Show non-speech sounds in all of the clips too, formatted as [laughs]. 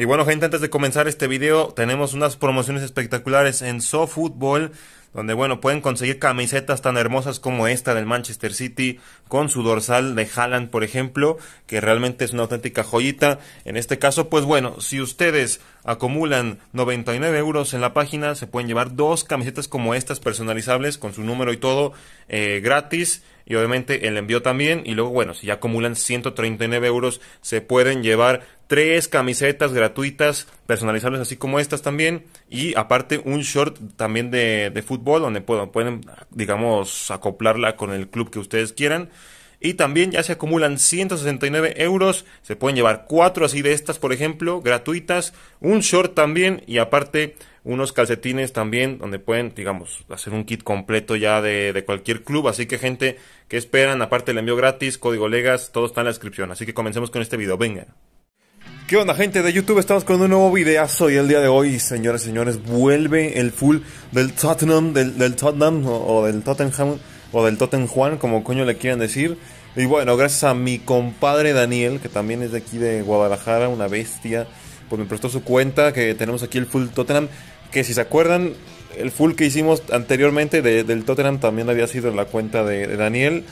Y bueno gente, antes de comenzar este video, tenemos unas promociones espectaculares en SoFootball, donde bueno, pueden conseguir camisetas tan hermosas como esta del Manchester City, con su dorsal de Haaland, por ejemplo, que realmente es una auténtica joyita. En este caso, pues bueno, si ustedes acumulan 99 euros en la página, se pueden llevar dos camisetas como estas personalizables, con su número y todo, eh, gratis y obviamente el envío también. Y luego, bueno, si ya acumulan 139 euros, se pueden llevar tres camisetas gratuitas personalizables así como estas también. Y aparte un short también de, de fútbol donde pueden, pueden, digamos, acoplarla con el club que ustedes quieran. Y también ya se acumulan 169 euros. Se pueden llevar cuatro así de estas, por ejemplo, gratuitas. Un short también. Y aparte unos calcetines también, donde pueden, digamos, hacer un kit completo ya de, de cualquier club. Así que gente que esperan, aparte el envío gratis, código Legas, todo está en la descripción. Así que comencemos con este video. Venga. ¿Qué onda gente de YouTube? Estamos con un nuevo videazo y el día de hoy, señores y señores, vuelve el full del Tottenham, del, del Tottenham o, o del Tottenham o del Tottenham, como coño le quieran decir. Y bueno, gracias a mi compadre Daniel, que también es de aquí de Guadalajara, una bestia, pues me prestó su cuenta, que tenemos aquí el full Tottenham, que si se acuerdan, el full que hicimos anteriormente de, del Tottenham también había sido la cuenta de, de Daniel.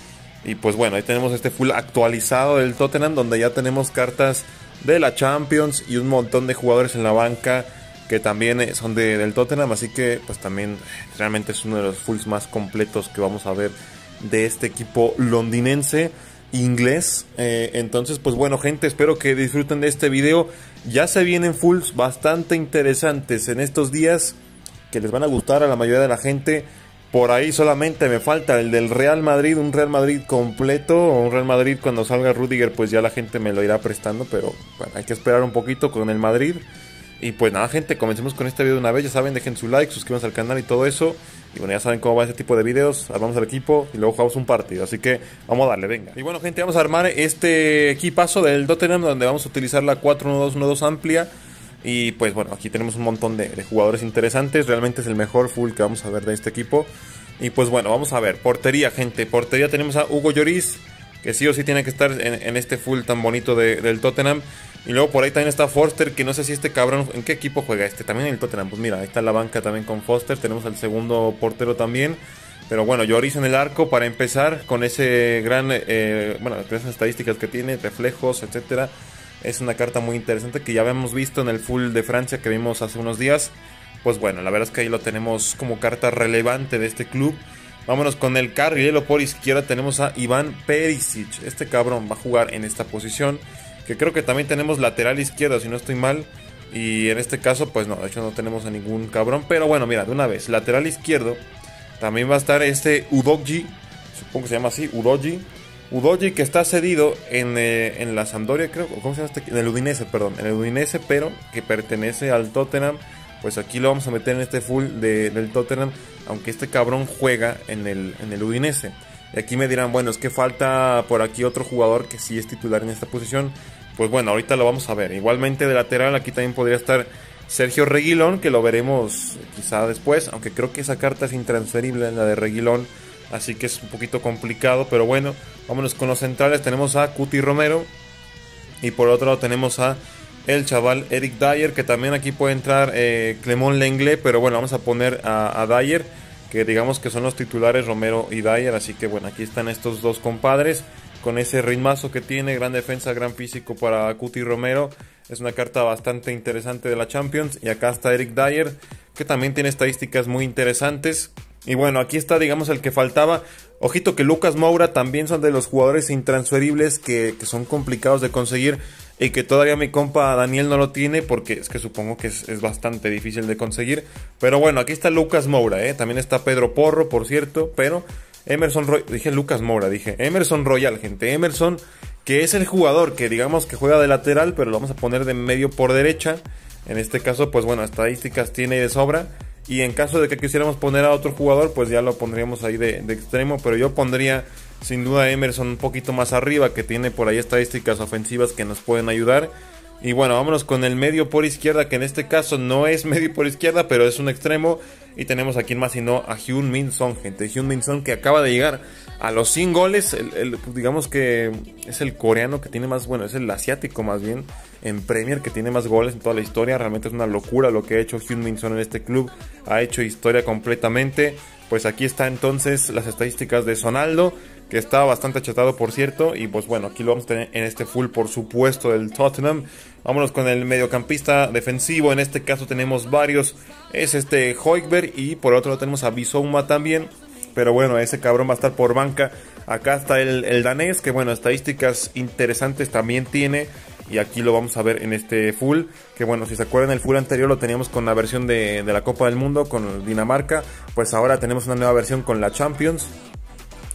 Y pues bueno, ahí tenemos este full actualizado del Tottenham, donde ya tenemos cartas de la Champions y un montón de jugadores en la banca que también son de, del Tottenham, así que pues también realmente es uno de los fulls más completos que vamos a ver de este equipo londinense inglés. Eh, entonces pues bueno gente, espero que disfruten de este video. Ya se vienen fulls bastante interesantes en estos días que les van a gustar a la mayoría de la gente. Por ahí solamente me falta el del Real Madrid, un Real Madrid completo, o un Real Madrid cuando salga Rudiger, pues ya la gente me lo irá prestando, pero bueno, hay que esperar un poquito con el Madrid. Y pues nada, gente, comencemos con este video de una vez. Ya saben, dejen su like, suscríbanse al canal y todo eso. Y bueno, ya saben cómo va este tipo de videos. Armamos el equipo y luego jugamos un partido. Así que vamos a darle, venga. Y bueno, gente, vamos a armar este equipazo del Tottenham, donde vamos a utilizar la 4-1-2-1-2 amplia. Y pues bueno, aquí tenemos un montón de, de, jugadores interesantes. Realmente es el mejor full que vamos a ver de este equipo. Y pues bueno, vamos a ver. Portería, gente. Portería tenemos a Hugo Lloris. Que sí o sí tiene que estar en, en este full tan bonito de, del Tottenham. Y luego por ahí también está Foster, que no sé si este cabrón, ¿en qué equipo juega este? También en el Tottenham. Pues mira, ahí está la banca también con Foster. Tenemos al segundo portero también. Pero bueno, Lloris en el arco para empezar con ese gran, eh, bueno, esas estadísticas que tiene, reflejos, etcétera. Es una carta muy interesante que ya habíamos visto en el full de Francia que vimos hace unos días. Pues bueno, la verdad es que ahí lo tenemos como carta relevante de este club. Vámonos con el carrilero por izquierda. Tenemos a Iván Perisic. Este cabrón va a jugar en esta posición. Que creo que también tenemos lateral izquierdo, si no estoy mal. Y en este caso, pues no, de hecho no tenemos a ningún cabrón. Pero bueno, mira, de una vez, lateral izquierdo. También va a estar este Udogi. Supongo que se llama así, Udogi. Udogi que está cedido en, eh, en la Sampdoria, creo. ¿Cómo se llama este? En el Udinese, perdón. En el Udinese, pero que pertenece al Tottenham. Pues aquí lo vamos a meter en este full de, del Tottenham. Aunque este cabrón juega en el, en el Udinese. Y aquí me dirán, bueno, es que falta por aquí otro jugador que sí es titular en esta posición. Pues bueno, ahorita lo vamos a ver. Igualmente de lateral aquí también podría estar Sergio Reguilón, que lo veremos quizá después, aunque creo que esa carta es intransferible, la de Reguilón, así que es un poquito complicado, pero bueno, vámonos con los centrales. Tenemos a Cuti Romero y por otro lado tenemos a el chaval Eric Dyer, que también aquí puede entrar eh, Clemón Lenglet, pero bueno, vamos a poner a, a Dyer, que digamos que son los titulares Romero y Dyer, así que bueno, aquí están estos dos compadres con ese ritmazo que tiene, gran defensa, gran físico para Cuti Romero. Es una carta bastante interesante de la Champions. Y acá está Eric Dyer, que también tiene estadísticas muy interesantes. Y bueno, aquí está, digamos, el que faltaba. Ojito que Lucas Moura también son de los jugadores intransferibles que, son complicados de conseguir y que todavía mi compa Daniel no lo tiene porque es que supongo que es, es bastante difícil de conseguir. Pero bueno, aquí está Lucas Moura, ¿eh? también está Pedro Porro, por cierto, pero Emerson Royal, dije Lucas Moura, dije Emerson Royal, gente, Emerson, que es el jugador que digamos que juega de lateral, pero lo vamos a poner de medio por derecha. En este caso, pues bueno, estadísticas tiene de sobra. Y en caso de que quisiéramos poner a otro jugador, pues ya lo pondríamos ahí de, extremo. Pero yo pondría sin duda Emerson un poquito más arriba, que tiene por ahí estadísticas ofensivas que nos pueden ayudar. Y bueno, vámonos con el medio por izquierda, que en este caso no es medio por izquierda, pero es un extremo. Y tenemos aquí más sino a Hyun Min Song, gente. Hyun Min Song que acaba de llegar a los 100 goles. El, digamos que es el coreano que tiene más, bueno, es el asiático más bien en Premier que tiene más goles en toda la historia. Realmente es una locura lo que ha hecho Hyun Min Song en este club. Ha hecho historia completamente. Pues aquí está entonces las estadísticas de Sonaldo que está bastante achatado por cierto. Y pues bueno, aquí lo vamos a tener en este full por supuesto del Tottenham. Vámonos con el mediocampista defensivo, en este caso tenemos varios. Es este Hoikberg y por otro lado tenemos a Bisouma también. Pero bueno, ese cabrón va a estar por banca. Acá está el, el danés, que bueno, estadísticas interesantes también tiene. Y aquí lo vamos a ver en este full. Que bueno, si se acuerdan, el full anterior lo teníamos con la versión de, de la Copa del Mundo, con Dinamarca. Pues ahora tenemos una nueva versión con la Champions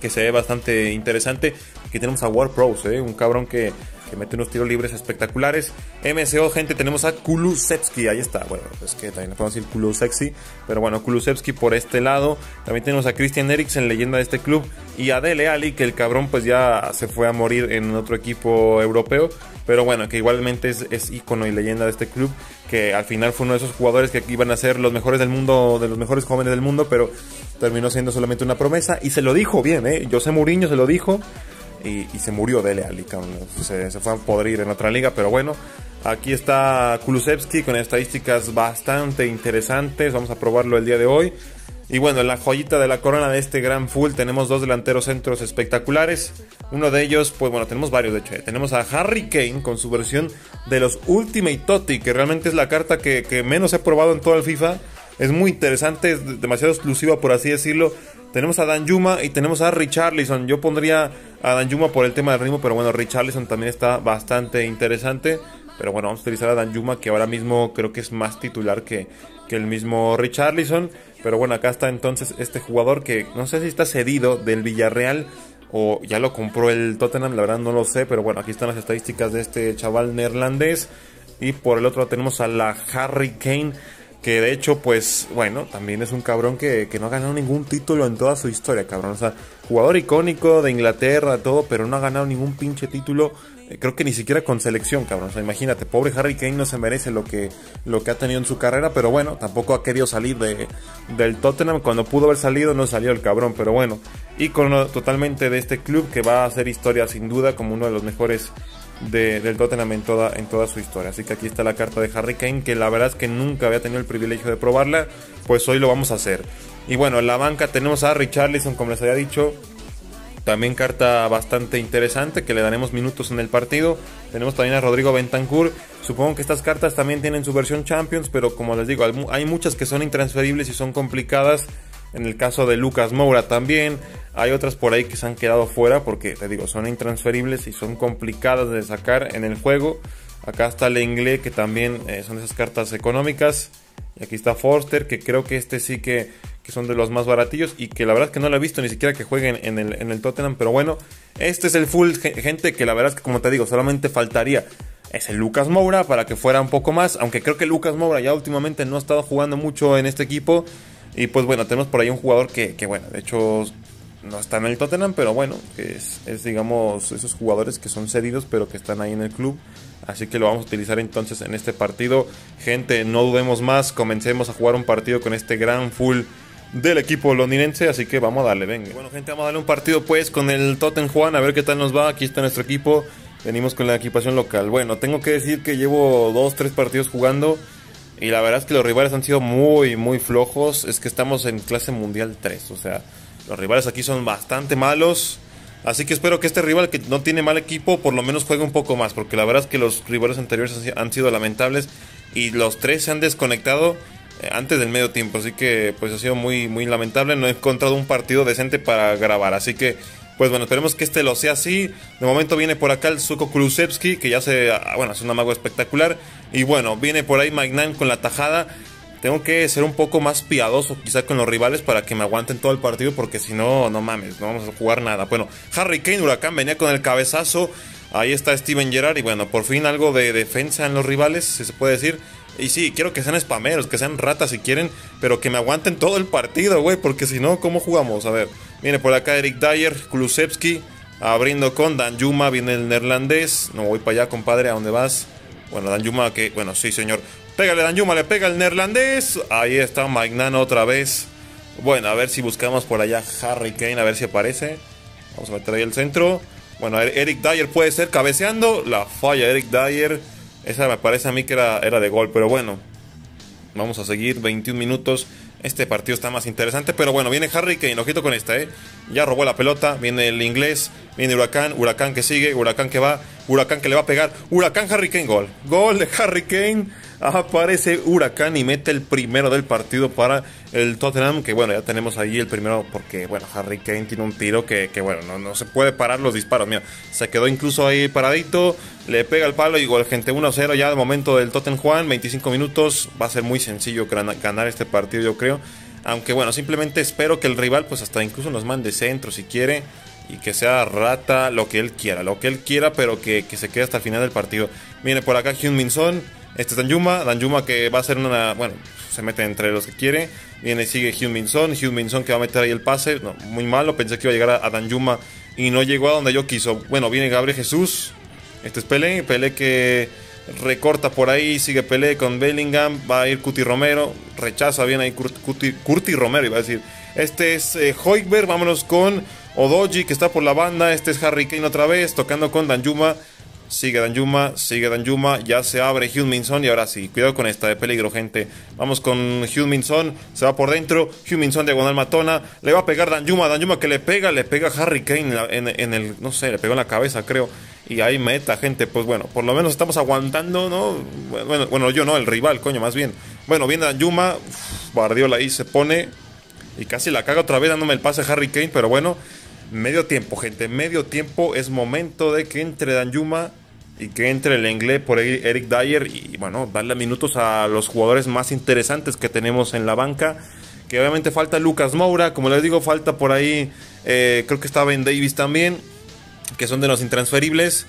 que se ve bastante interesante. Aquí tenemos a War ¿eh? un cabrón que, que, mete unos tiros libres espectaculares. MSO, gente, tenemos a Kulusevski, ahí está. Bueno, es que también podemos decir Kulusevski, pero bueno, Kulusevski por este lado. También tenemos a Christian Eriksen, leyenda de este club, y a Dele Ali, que el cabrón pues ya se fue a morir en otro equipo europeo. Pero bueno, que igualmente es, es ícono y leyenda de este club, que al final fue uno de esos jugadores que iban a ser los mejores del mundo, de los mejores jóvenes del mundo, pero terminó siendo solamente una promesa y se lo dijo bien, ¿eh? José Mourinho se lo dijo y, se murió Dele Alli, se, se fue a podrir en otra liga, pero bueno, aquí está Kulusevski con estadísticas bastante interesantes, vamos a probarlo el día de hoy. Y bueno, en la joyita de la corona de este gran full tenemos dos delanteros centros espectaculares. Uno de ellos, pues bueno, tenemos varios de hecho. ¿eh? Tenemos a Harry Kane con su versión de los Ultimate Totti, que realmente es la carta que, que menos he probado en todo el FIFA. Es muy interesante, es demasiado exclusiva por así decirlo. Tenemos a Dan Yuma y tenemos a Richarlison. Yo pondría a Dan Yuma por el tema del ritmo, pero bueno, Richarlison también está bastante interesante. Pero bueno, vamos a utilizar a Dan Yuma, que ahora mismo creo que es más titular que, que el mismo Richarlison. Pero bueno, acá está entonces este jugador que no sé si está cedido del Villarreal o ya lo compró el Tottenham, la verdad no lo sé. Pero bueno, aquí están las estadísticas de este chaval neerlandés. Y por el otro tenemos a la Harry Kane que de hecho, pues, bueno, también es un cabrón que, no ha ganado ningún título en toda su historia, cabrón. O sea, jugador icónico de Inglaterra, todo, pero no ha ganado ningún pinche título. Eh, creo que ni siquiera con selección, cabrón. O sea, imagínate, pobre Harry Kane no se merece lo que, lo que ha tenido en su carrera, pero bueno, tampoco ha querido salir de, del Tottenham. Cuando pudo haber salido, no salió el cabrón, pero bueno. Ícono totalmente de este club que va a hacer historia sin duda como uno de los mejores del Tottenham en toda, en toda su historia. Así que aquí está la carta de Harry Kane, que la verdad es que nunca había tenido el privilegio de probarla, pues hoy lo vamos a hacer. Y bueno, en la banca tenemos a Richarlison, como les había dicho, también carta bastante interesante que le daremos minutos en el partido. Tenemos también a Rodrigo Bentancur. Supongo que estas cartas también tienen su versión Champions, pero como les digo, hay muchas que son intransferibles y son complicadas. En el caso de Lucas Moura también. Hay otras por ahí que se han quedado fuera porque, te digo, son intransferibles y son complicadas de sacar en el juego. Acá está el inglés que también eh, son esas cartas económicas. Y aquí está Forster, que creo que este sí que, son de los más baratillos. Y que la verdad es que no lo he visto ni siquiera que jueguen en el, en el Tottenham. Pero bueno, este es el full gente que la verdad es que como te digo, solamente faltaría es el Lucas Moura para que fuera un poco más. Aunque creo que Lucas Moura ya últimamente no ha estado jugando mucho en este equipo. Y pues bueno, tenemos por ahí un jugador que, que bueno, de hecho no está en el Tottenham, pero bueno, que es, es, digamos esos jugadores que son cedidos pero que están ahí en el club. Así que lo vamos a utilizar entonces en este partido. Gente, no dudemos más, comencemos a jugar un partido con este gran full del equipo londinense, así que vamos a darle, venga. Bueno, gente, vamos a darle un partido pues con el Tottenham Juan, a ver qué tal nos va. Aquí está nuestro equipo. Venimos con la equipación local. Bueno, tengo que decir que llevo dos, tres partidos jugando. Y la verdad es que los rivales han sido muy, muy flojos. Es que estamos en clase mundial 3. O sea, los rivales aquí son bastante malos. Así que espero que este rival que no tiene mal equipo por lo menos juegue un poco más. Porque la verdad es que los rivales anteriores han sido lamentables. Y los tres se han desconectado eh, antes del medio tiempo. Así que pues ha sido muy, muy lamentable. No he encontrado un partido decente para grabar. Así que pues bueno, esperemos que este lo sea así. De momento viene por acá el Suko Kulusevski, que ya se, ah, bueno, es un amago espectacular. Y bueno, viene por ahí Magnan con la tajada. Tengo que ser un poco más piadoso quizá con los rivales para que me aguanten todo el partido porque si no, no mames, no vamos a jugar nada. Bueno, Harry Kane, Huracán venía con el cabezazo. Ahí está Steven Gerrard y bueno, por fin algo de defensa en los rivales, si se puede decir. Y sí, quiero que sean spameros, que sean ratas si quieren, pero que me aguanten todo el partido, güey, porque si no, ¿cómo jugamos? A ver, viene por acá Eric Dyer, Kulusevski, abriendo con Dan Yuma, viene el neerlandés. No voy para allá, compadre, ¿a dónde vas? Bueno, Danjuma que, bueno, sí señor. Pégale Danjuma, le pega el neerlandés. Ahí está Magnan otra vez. Bueno, a ver si buscamos por allá Harry Kane, a ver si aparece. Vamos a meter ahí el centro. Bueno, Eric Dyer puede ser cabeceando. La falla Eric Dyer. Esa me parece a mí que era, era de gol, pero bueno. Vamos a seguir 21 minutos. Este partido está más interesante, pero bueno, viene Harry Kane, ojito con esta, ¿eh? Ya robó la pelota, viene el inglés, viene Huracán, Huracán que sigue, Huracán que va, Huracán que le va a pegar, Huracán Harry Kane, gol. Gol de Harry Kane. Aparece Huracán y mete el primero del partido para el Tottenham, que bueno, ya tenemos ahí el primero porque, bueno, Harry Kane tiene un tiro que, bueno, no, no, se puede parar los disparos, mira, se quedó incluso ahí paradito, le pega el palo y gol, gente 1-0 ya de momento del Tottenham, 25 minutos, va a ser muy sencillo ganar este partido yo creo, aunque bueno, simplemente espero que el rival pues hasta incluso nos mande centro si quiere y que sea rata lo que él quiera, lo que él quiera, pero que, se quede hasta el final del partido. Viene por acá Hyun Min este es Danjuma, Danjuma que va a ser una, bueno, se mete entre los que quiere. Viene, sigue Hyun Min Hyun que va a meter ahí el pase, muy malo, pensé que iba a llegar a, Danjuma y no llegó a donde yo quiso. Bueno, viene Gabriel Jesús, este es Pelé, Pelé que recorta por ahí, sigue Pelé con Bellingham, va a ir Cuti Romero, rechaza bien ahí Curti, Romero, iba a decir. Este es eh, vámonos con Odoji que está por la banda, este es Harry Kane otra vez, tocando con Danjuma. Sigue Danjuma, sigue Danjuma, ya se abre Minson y ahora sí, cuidado con esta de peligro, gente. Vamos con Minson, se va por dentro, Minson diagonal matona, le va a pegar Danjuma, Danjuma que le pega, le pega Harry Kane en, el, no sé, le pegó en la cabeza, creo. Y ahí meta, gente, pues bueno, por lo menos estamos aguantando, ¿no? Bueno, bueno yo no, el rival, coño, más bien. Bueno, viene Danjuma, Bardiola ahí se pone y casi la caga otra vez dándome el pase a Harry Kane, pero bueno, medio tiempo, gente, medio tiempo, es momento de que entre Danjuma y que entre el inglés por Eric Dyer y bueno, darle minutos a los jugadores más interesantes que tenemos en la banca. Que obviamente falta Lucas Moura, como les digo, falta por ahí, eh, creo que está Ben Davis también, que son de los intransferibles.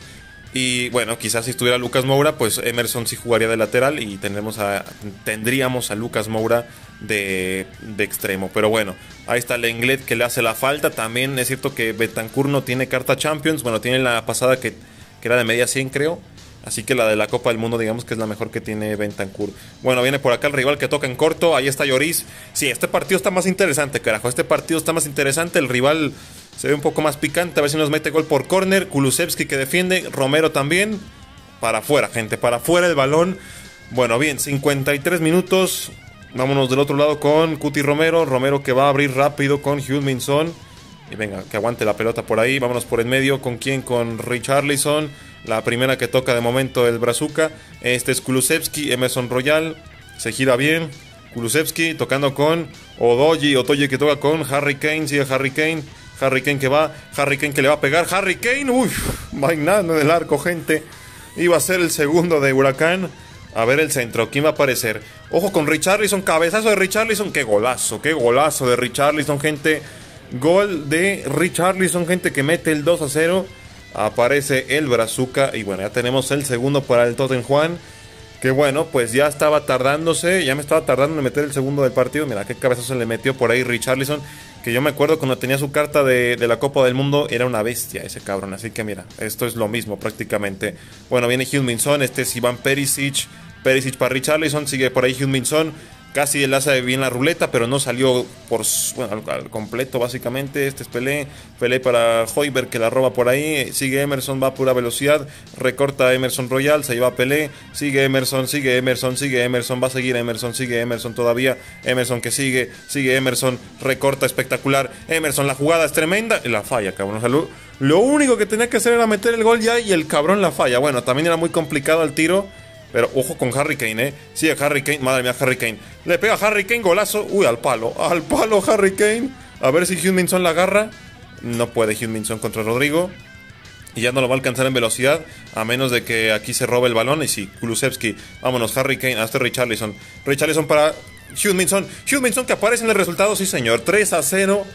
Y bueno, quizás si estuviera Lucas Moura, pues Emerson sí jugaría de lateral y tendremos a, tendríamos a Lucas Moura de, extremo. Pero bueno, ahí está Lenglet que le hace la falta. También es cierto que Betancourt no tiene carta Champions. Bueno, tiene la pasada que que era de media 100 creo. Así que la de la Copa del Mundo, digamos que es la mejor que tiene Bentancur. Bueno, viene por acá el rival que toca en corto. Ahí está Lloris. Sí, este partido está más interesante, carajo. Este partido está más interesante. El rival se ve un poco más picante. A ver si nos mete gol por córner. Kulusevski que defiende. Romero también. Para afuera, gente. Para afuera el balón. Bueno, bien, 53 minutos. Vámonos del otro lado con Cuti Romero. Romero que va a abrir rápido con Hugh Minson. Y venga, que aguante la pelota por ahí. Vámonos por el medio. ¿Con quién? Con Richarlison. La primera que toca de momento el Brazuca. Este es Kulusevski, Emerson Royal. Se gira bien. Kulusevski tocando con Odoji. Otoye que toca con Harry Kane. Sigue Harry Kane. Harry Kane que va. Harry Kane que le va a pegar. Harry Kane. Uy, vainando en el arco, gente. Iba a ser el segundo de Huracán. A ver el centro, ¿quién va a aparecer? Ojo con Richarlison, cabezazo de Richarlison, qué golazo, qué golazo de Richarlison, gente. Gol de Richarlison, gente que mete el 2 a 0. Aparece el Brazuca. Y bueno, ya tenemos el segundo para el Totten Juan. Que bueno, pues ya estaba tardándose. Ya me estaba tardando en meter el segundo del partido. Mira qué cabezazo le metió por ahí Richarlison. Que yo me acuerdo cuando tenía su carta de, la Copa del Mundo. Era una bestia ese cabrón. Así que mira, esto es lo mismo prácticamente. Bueno, viene Hugh Este es Iván Perisic. Perisic para Richarlison. Sigue por ahí Hugh Casi el hace bien la ruleta, pero no salió por bueno, al, completo básicamente. Este es Pelé. Pelé para Hoiberg que la roba por ahí. Sigue Emerson, va a pura velocidad. Recorta Emerson Royal, se lleva a Pelé. Sigue Emerson, sigue Emerson, sigue Emerson. Va a seguir Emerson, sigue Emerson todavía. Emerson que sigue, sigue Emerson. Recorta espectacular. Emerson, la jugada es tremenda. La falla, cabrón. Lo único que tenía que hacer era meter el gol ya y el cabrón la falla. Bueno, también era muy complicado el tiro. Pero ojo con Harry Kane, ¿eh? A Harry Kane. Madre mía, Harry Kane. Le pega Harry Kane, golazo. Uy, al palo. Al palo Harry Kane. A ver si Hugh la agarra. No puede Hugh contra Rodrigo. Y ya no lo va a alcanzar en velocidad. A menos de que aquí se robe el balón. Y sí, Kulusevski. Vámonos, Harry Kane. Hasta Richarlison. Richarlison para. Hugh Minson que aparece en el resultado. Sí, señor. 3 a 0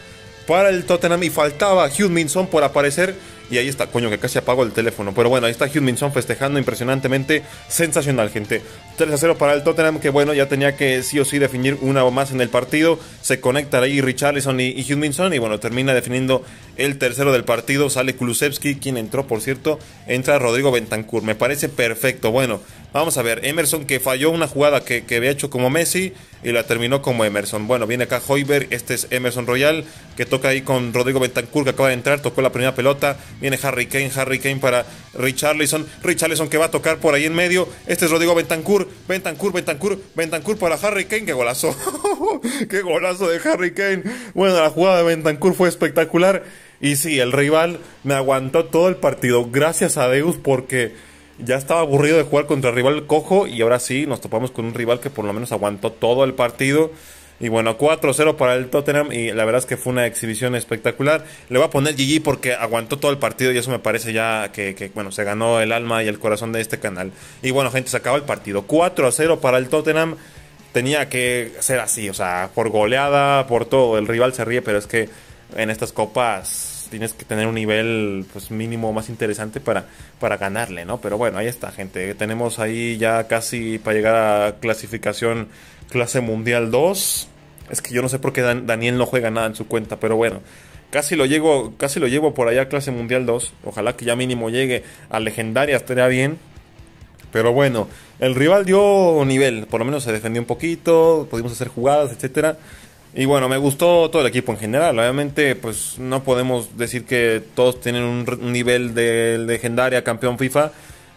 para el Tottenham. Y faltaba Hugh por aparecer. Y ahí está, coño, que casi apago el teléfono. Pero bueno, ahí está Hugh festejando impresionantemente. Sensacional, gente. 3 a 0 para el Tottenham, que bueno, ya tenía que sí o sí definir una o más en el partido. Se conecta ahí Richarlison y, y Hugh. Y bueno, termina definiendo el tercero del partido. Sale Kulusevski, quien entró, por cierto. Entra Rodrigo Bentancur. Me parece perfecto. Bueno, vamos a ver. Emerson que falló una jugada que, que había hecho como Messi y la terminó como Emerson. Bueno, viene acá Hoiberg. Este es Emerson Royal que toca ahí con Rodrigo Bentancur que acaba de entrar. Tocó la primera pelota. Viene Harry Kane. Harry Kane para Richarlison. Richarlison que va a tocar por ahí en medio. Este es Rodrigo Bentancur. Bentancur, Bentancur, Bentancur para Harry Kane. ¡Qué golazo! [laughs] ¡Qué golazo de Harry Kane! Bueno, la jugada de Bentancur fue espectacular. Y sí, el rival me aguantó todo el partido. Gracias a Deus porque ya estaba aburrido de jugar contra el rival cojo y ahora sí nos topamos con un rival que por lo menos aguantó todo el partido. Y bueno, 4-0 para el Tottenham y la verdad es que fue una exhibición espectacular. Le voy a poner GG porque aguantó todo el partido y eso me parece ya que, que, bueno, se ganó el alma y el corazón de este canal. Y bueno, gente, se acabó el partido. 4-0 para el Tottenham. Tenía que ser así, o sea, por goleada, por todo. El rival se ríe, pero es que en estas copas tienes que tener un nivel pues mínimo más interesante para, para ganarle, ¿no? Pero bueno, ahí está, gente. Tenemos ahí ya casi para llegar a clasificación clase mundial 2. Es que yo no sé por qué Daniel no juega nada en su cuenta, pero bueno. Casi lo, llego, casi lo llevo por allá a clase mundial 2. Ojalá que ya mínimo llegue a legendaria, estaría bien. Pero bueno, el rival dio nivel, por lo menos se defendió un poquito, pudimos hacer jugadas, etcétera. Y bueno, me gustó todo el equipo en general. Obviamente, pues no podemos decir que todos tienen un nivel de legendaria campeón FIFA,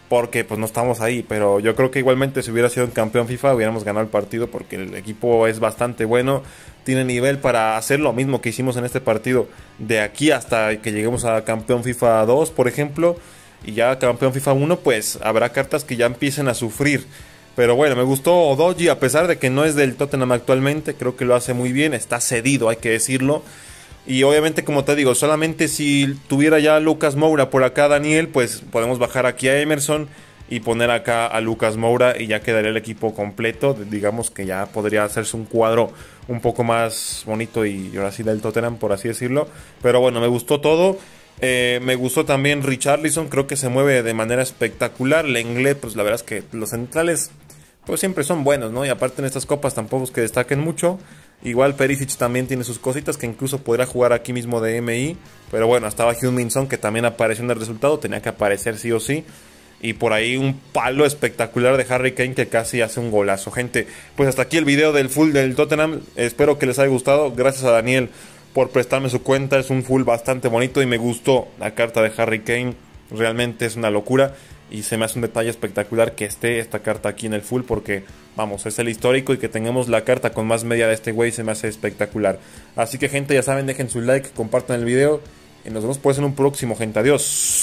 porque pues no estamos ahí. Pero yo creo que igualmente si hubiera sido campeón FIFA hubiéramos ganado el partido, porque el equipo es bastante bueno, tiene nivel para hacer lo mismo que hicimos en este partido de aquí hasta que lleguemos a campeón FIFA 2, por ejemplo. Y ya campeón FIFA 1, pues habrá cartas que ya empiecen a sufrir pero bueno, me gustó Odoji, a pesar de que no es del Tottenham actualmente, creo que lo hace muy bien, está cedido, hay que decirlo. Y obviamente, como te digo, solamente si tuviera ya Lucas Moura por acá, Daniel, pues podemos bajar aquí a Emerson y poner acá a Lucas Moura y ya quedaría el equipo completo. Digamos que ya podría hacerse un cuadro un poco más bonito y ahora sí del Tottenham, por así decirlo. Pero bueno, me gustó todo. Eh, me gustó también Richarlison, creo que se mueve de manera espectacular. Lenglet, pues la verdad es que los centrales pues siempre son buenos, ¿no? Y aparte en estas copas tampoco es que destaquen mucho. Igual Perisic también tiene sus cositas que incluso podrá jugar aquí mismo de MI. Pero bueno, estaba Minson que también apareció en el resultado, tenía que aparecer sí o sí. Y por ahí un palo espectacular de Harry Kane que casi hace un golazo. Gente, pues hasta aquí el video del full del Tottenham. Espero que les haya gustado. Gracias a Daniel por prestarme su cuenta. Es un full bastante bonito y me gustó la carta de Harry Kane. Realmente es una locura y se me hace un detalle espectacular que esté esta carta aquí en el full porque vamos, es el histórico y que tengamos la carta con más media de este güey se me hace espectacular. Así que gente, ya saben, dejen su like, compartan el video y nos vemos pues en un próximo, gente. Adiós.